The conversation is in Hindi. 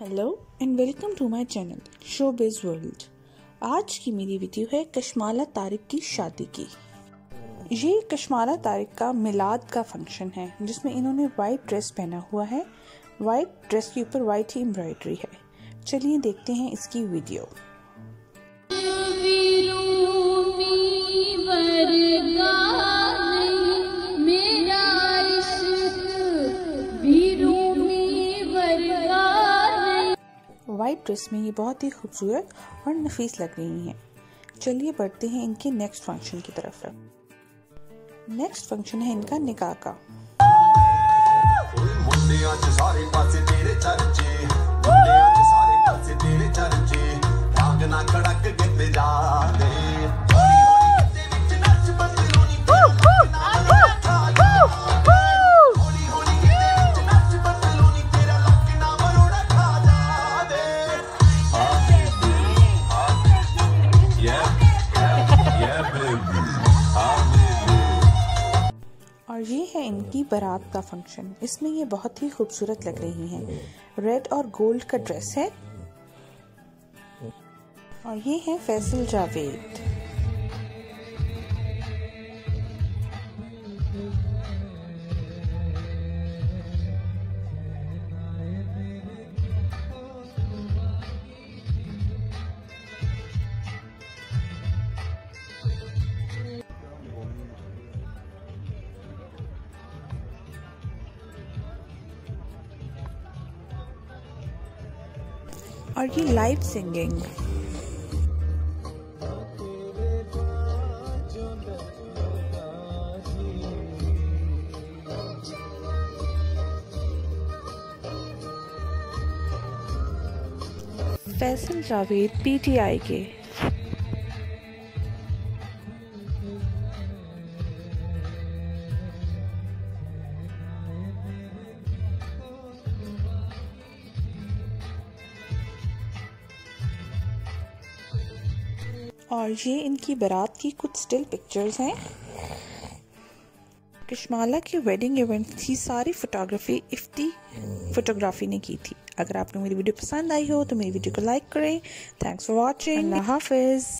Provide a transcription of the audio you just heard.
Hello and welcome to my channel show biz world आज की मेरी वीडियो है कश्माला तारिक की शादी की। ये कश्माला तारिक का मिलाद का फ़ंक्शन है, जिसमें इन्होंने वाइट ड्रेस पहना हुआ है। वाइट ड्रेस के ऊपर वाइट ही एम्ब्रॉयडरी है। चलिए देखते हैं इसकी वीडियो वाइट ड्रेस में ये बहुत ही खूबसूरत और नफीस लग रही हैं। चलिए बढ़ते हैं इनके नेक्स्ट फ़ंक्शन की तरफ़ नेक्स्ट फ़ंक्शन है इनका निकाह का। और ये है इनकी बारात का फ़ंक्शन इसमें ये बहुत ही खूबसूरत लग रही हैं। रेड और गोल्ड का ड्रेस है। और ये है फैसल जावेद। और ये live singing Faisal Javed PTI के और ये इनकी बारात की कुछ स्टिल पिक्चर्स हैं। कश्माला के वेडिंग इवेंट की सारी फोटोग्राफी इफ्ती फोटोग्राफी ने की थी। अगर आपको मेरी वीडियो पसंद आई हो तो मेरी वीडियो को लाइक करें। थैंक्स फॉर वॉचिंग हाफिज़।